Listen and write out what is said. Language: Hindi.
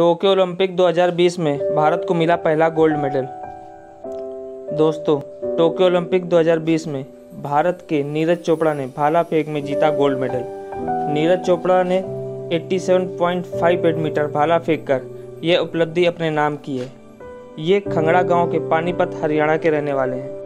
टोक्यो ओलंपिक 2020 में भारत को मिला पहला गोल्ड मेडल। दोस्तों, टोक्यो ओलंपिक 2020 में भारत के नीरज चोपड़ा ने भाला फेंक में जीता गोल्ड मेडल। नीरज चोपड़ा ने 87.58 मीटर भाला फेंक कर यह उपलब्धि अपने नाम की है। ये खंगड़ा गाँव के पानीपत, हरियाणा के रहने वाले हैं।